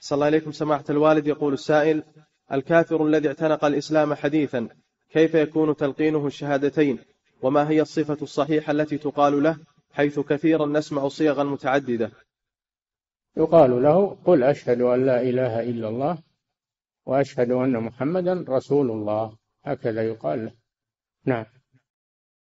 صلى الله عليكم سماحة الوالد. يقول السائل الكافر الذي اعتنق الإسلام حديثا كيف يكون تلقينه الشهادتين؟ وما هي الصفة الصحيحة التي تقال له حيث كثيرا نسمع صيغا متعددة؟ يقال له قل أشهد أن لا إله إلا الله وأشهد أن محمدا رسول الله. هكذا يقال له. نعم.